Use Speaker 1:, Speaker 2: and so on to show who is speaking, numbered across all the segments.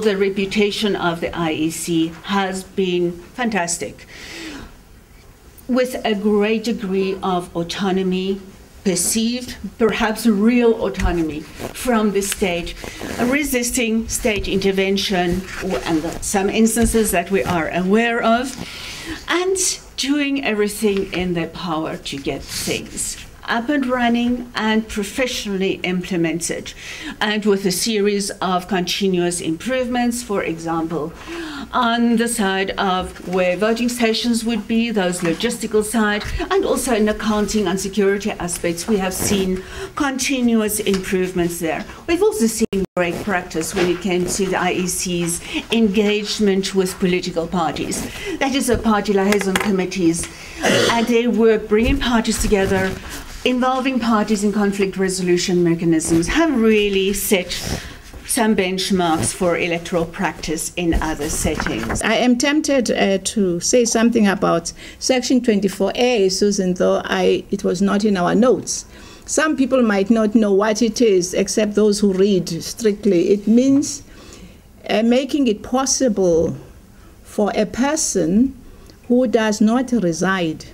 Speaker 1: the reputation of the IEC has been fantastic, with a great degree of autonomy, perceived, perhaps real autonomy from the state, resisting state intervention, and some instances that we are aware of, and doing everything in their power to get things up and running and professionally implemented, and with a series of continuous improvements, for example, on the side of where voting stations would be, those logistical side, and also in accounting and security aspects, we have seen continuous improvements there. We've also seen great practice when it came to the IEC's engagement with political parties. That is, a party liaison committees, and they work bringing parties together involving parties in conflict resolution mechanisms have really set some benchmarks for electoral practice in other settings.
Speaker 2: I am tempted uh, to say something about Section 24A, Susan, though I, it was not in our notes. Some people might not know what it is, except those who read strictly. It means uh, making it possible for a person who does not reside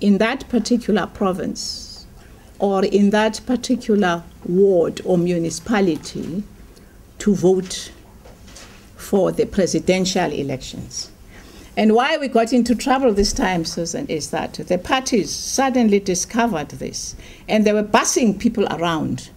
Speaker 2: in that particular province or in that particular ward or municipality to vote for the presidential elections. And why we got into trouble this time, Susan, is that the parties suddenly discovered this and they were bussing people around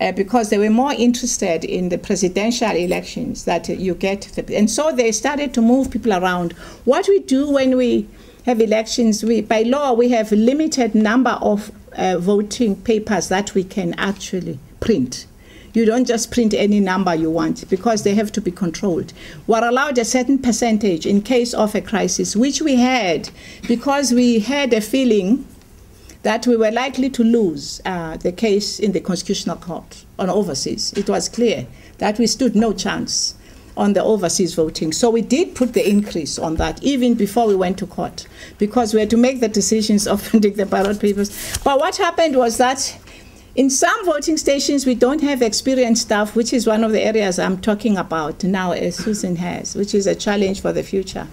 Speaker 2: uh, because they were more interested in the presidential elections that you get. The, and so they started to move people around. What we do when we have elections, we, by law, we have a limited number of uh, voting papers that we can actually print. You don't just print any number you want because they have to be controlled. We're allowed a certain percentage in case of a crisis, which we had because we had a feeling that we were likely to lose uh, the case in the Constitutional Court on overseas. It was clear that we stood no chance on the overseas voting. So we did put the increase on that even before we went to court because we had to make the decisions of the ballot papers. But what happened was that in some voting stations, we don't have experienced staff, which is one of the areas I'm talking about now, as Susan has, which is a challenge for the future.